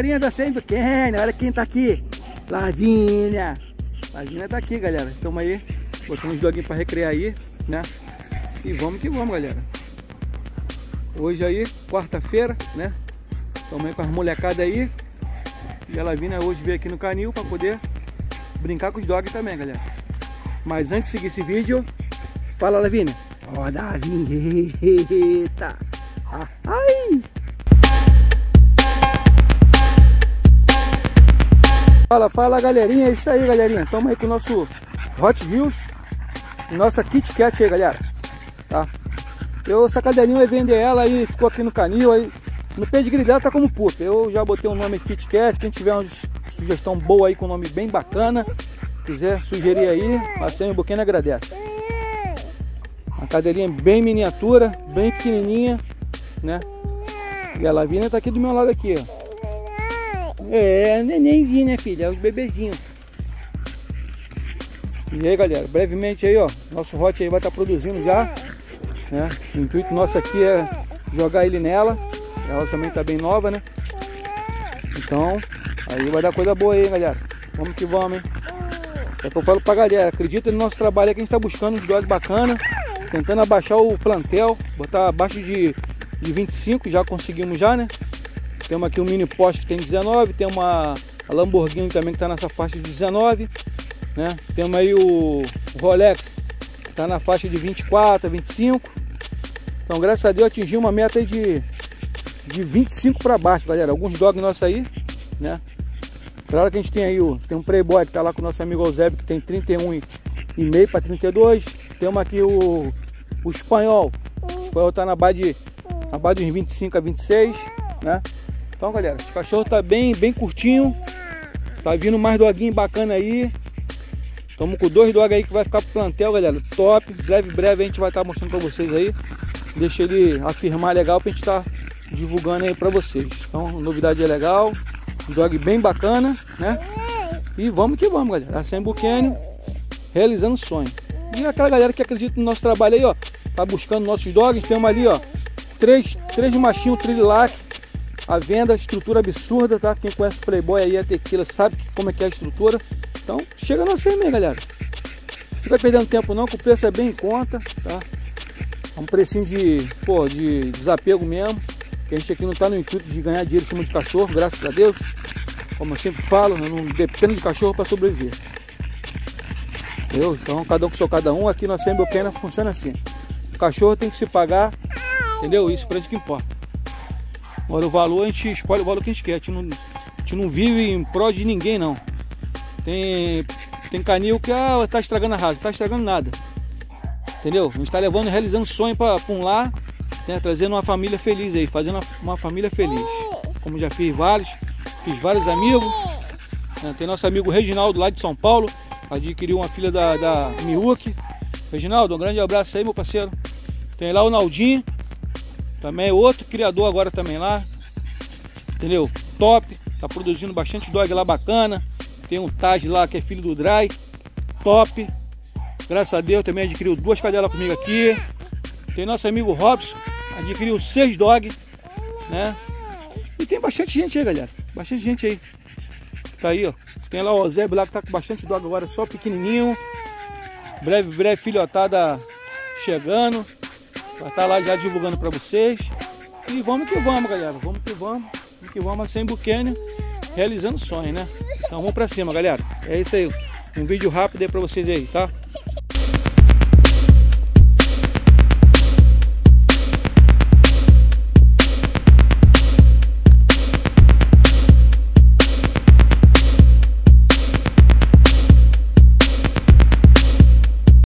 galerinha da Sem Pequena, olha quem tá aqui. Lavínia. Lavínia tá aqui, galera. Estamos aí, botando os doguinhos pra recrear aí, né? E vamos que vamos, galera. Hoje aí, quarta-feira, né? Estamos aí com as molecadas aí. E a Lavínia hoje veio aqui no canil pra poder brincar com os dogs também, galera. Mas antes de seguir esse vídeo, fala Lavínia. Roda a vinheta. Ai! Fala, fala galerinha, é isso aí galerinha. Estamos aí com o nosso Hot Wheels. Nossa Kit Kat aí, galera. Tá? Eu, essa cadelinha eu vender ela aí, ficou aqui no canil aí. No pedigree dela tá como puta. Eu já botei o um nome Kit Kat. Quem tiver uma sugestão boa aí com um nome bem bacana, quiser sugerir aí, a Sam Boquena agradece. Uma cadeirinha bem miniatura, bem pequenininha, né? E a Lavínia tá aqui do meu lado aqui, ó. É, nenenzinho, né, filha? É os bebezinhos. E aí, galera, brevemente aí, ó, nosso hot aí vai estar tá produzindo já, né? O intuito nosso aqui é jogar ele nela. Ela também tá bem nova, né? Então, aí vai dar coisa boa aí, galera. Vamos que vamos, hein? É que eu falo pra galera, acredita no nosso trabalho aqui, a gente tá buscando uns dogs bacana, tentando abaixar o plantel, botar abaixo de, de 25, já conseguimos já, né? Temos aqui um mini Porsche que tem 19, tem uma Lamborghini também que está nessa faixa de 19, né? Temos aí o, Rolex que está na faixa de 24, 25. Então, graças a Deus, atingimos uma meta de, de 25 para baixo, galera. Alguns dogs nossos aí, né? Claro que a gente tem aí o tem um Playboy que está lá com o nosso amigo Eusébio que tem 31,5 para 32. Temos aqui o, o espanhol. O espanhol está na base de na base de 25 a 26, né? Então, galera, esse cachorro tá bem, bem curtinho. Tá vindo mais doguinho bacana aí. Estamos com dois dogs aí que vai ficar pro plantel, galera. Top. Breve, breve a gente vai estar tá mostrando pra vocês aí. Deixa ele afirmar legal pra gente estar tá divulgando aí pra vocês. Então, novidade é legal. Dog bem bacana, né? E vamos que vamos, galera. A Sem realizando sonho. E aquela galera que acredita no nosso trabalho aí, ó. Tá buscando nossos dogs. Temos ali, ó. Três, três machinhos trilac a venda, estrutura absurda, tá? Quem conhece Playboy aí, a tequila, sabe como é que é a estrutura. Então, chega no CM, galera. Não fica perdendo tempo não, que o preço é bem em conta, tá? É um precinho de, pô, de desapego mesmo. Que a gente aqui não tá no intuito de ganhar dinheiro em cima de cachorro, graças a Deus. Como eu sempre falo, eu não dependo de cachorro para sobreviver. Entendeu? Então, cada um com seu cada um, aqui na Assembly Pena funciona assim. O cachorro tem que se pagar, entendeu? Isso pra gente que importa. Agora o valor a gente escolhe o valor que a gente quer. A gente não, a gente não vive em prol de ninguém não. Tem, tem canil que ah, tá estragando a raça, não tá estragando nada. Entendeu? A gente está levando, realizando sonho para um lar, né? trazendo uma família feliz aí, fazendo uma, uma, família feliz. Como já fiz vários, fiz vários amigos. Né? Tem nosso amigo Reginaldo lá de São Paulo, adquiriu uma filha da, da Miuki. Reginaldo, um grande abraço aí, meu parceiro. Tem lá o Naldinho, também outro criador agora também lá. Entendeu? Top. Tá produzindo bastante dog lá bacana. Tem um Taj lá que é filho do Dry. Top. Graças a Deus também adquiriu duas cadelas comigo aqui. Tem nosso amigo Robson. Adquiriu seis dogs. Né? E tem bastante gente aí, galera. Bastante gente aí. Tá aí, ó. Tem lá o Ozeb lá que tá com bastante dog agora, só pequenininho. Breve, breve filhotada chegando. Vai estar tá lá já divulgando para vocês. E vamos que vamos, galera. Vamos que vamos. Vamos que vamos sem buquênia, realizando sonho, né? Então vamos para cima, galera. É isso aí. Um vídeo rápido aí para vocês aí, tá?